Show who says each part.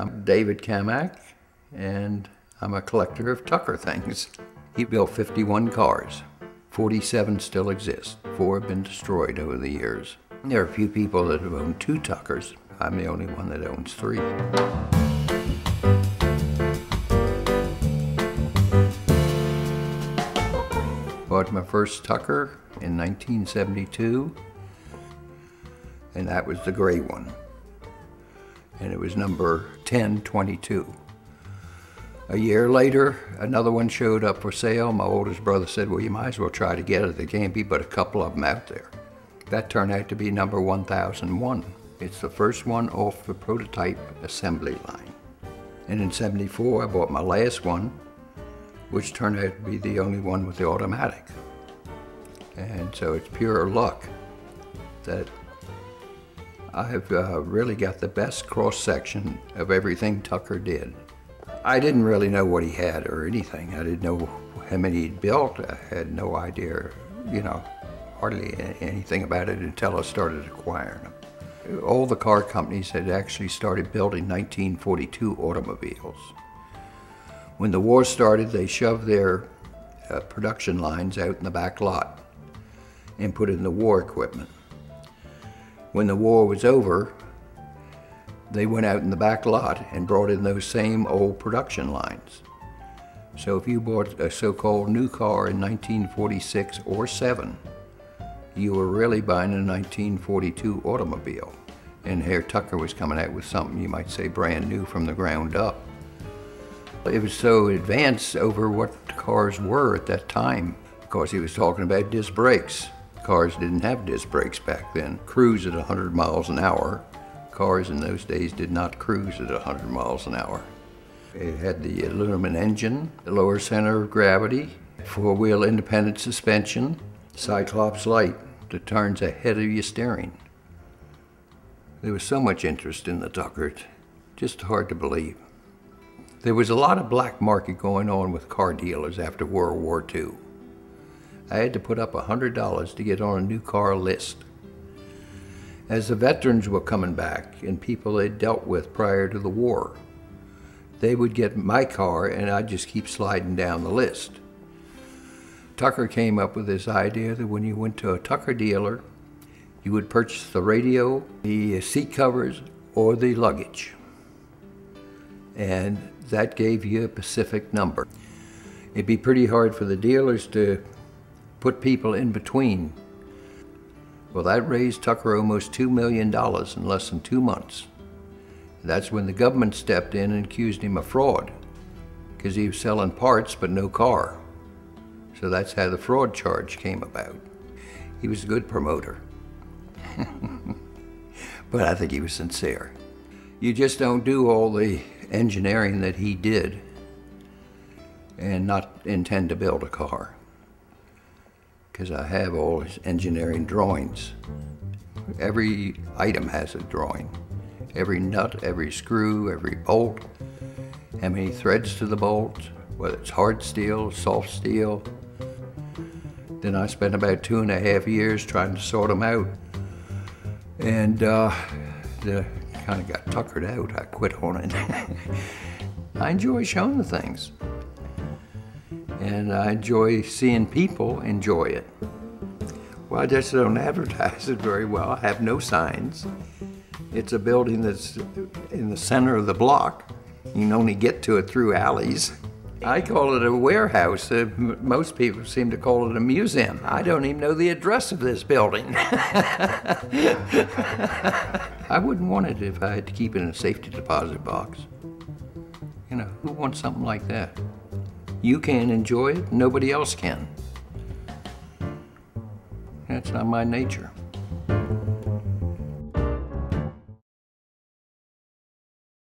Speaker 1: I'm David Cammack, and I'm a collector of Tucker things. He built 51 cars. 47 still exist. Four have been destroyed over the years. There are a few people that have owned two Tuckers. I'm the only one that owns three. Bought my first Tucker in 1972, and that was the gray one. And it was number 1022. A year later, another one showed up for sale. My oldest brother said, well, you might as well try to get it. There can't be but a couple of them out there. That turned out to be number 1001. It's the first one off the prototype assembly line. And in 74, I bought my last one, which turned out to be the only one with the automatic. And so it's pure luck that I've uh, really got the best cross section of everything Tucker did. I didn't really know what he had or anything. I didn't know how many he'd built. I had no idea, you know, hardly anything about it until I started acquiring them. All the car companies had actually started building 1942 automobiles. When the war started, they shoved their uh, production lines out in the back lot and put in the war equipment. When the war was over, they went out in the back lot and brought in those same old production lines. So if you bought a so-called new car in 1946 or 7, you were really buying a 1942 automobile. And Herr Tucker was coming out with something you might say brand new from the ground up. It was so advanced over what cars were at that time because he was talking about disc brakes. Cars didn't have disc brakes back then. Cruise at 100 miles an hour. Cars in those days did not cruise at 100 miles an hour. It had the aluminum engine, the lower center of gravity, four-wheel independent suspension, Cyclops light that turns ahead of your steering. There was so much interest in the Tucker, just hard to believe. There was a lot of black market going on with car dealers after World War II. I had to put up $100 to get on a new car list. As the veterans were coming back and people they'd dealt with prior to the war, they would get my car and I'd just keep sliding down the list. Tucker came up with this idea that when you went to a Tucker dealer, you would purchase the radio, the seat covers, or the luggage. And that gave you a Pacific number. It'd be pretty hard for the dealers to put people in between. Well, that raised Tucker almost $2 million in less than two months. That's when the government stepped in and accused him of fraud because he was selling parts but no car. So that's how the fraud charge came about. He was a good promoter. but I think he was sincere. You just don't do all the engineering that he did and not intend to build a car. Because I have all his engineering drawings. Every item has a drawing. Every nut, every screw, every bolt, how many threads to the bolt, whether it's hard steel, soft steel. Then I spent about two and a half years trying to sort them out. And uh, the kind of got tuckered out. I quit on it. I enjoy showing the things. And I enjoy seeing people enjoy it. Well, I just don't advertise it very well. I have no signs. It's a building that's in the center of the block. You can only get to it through alleys. I call it a warehouse. Uh, most people seem to call it a museum. I don't even know the address of this building. I wouldn't want it if I had to keep it in a safety deposit box. You know, who wants something like that? You can enjoy it, nobody else can. That's not my nature.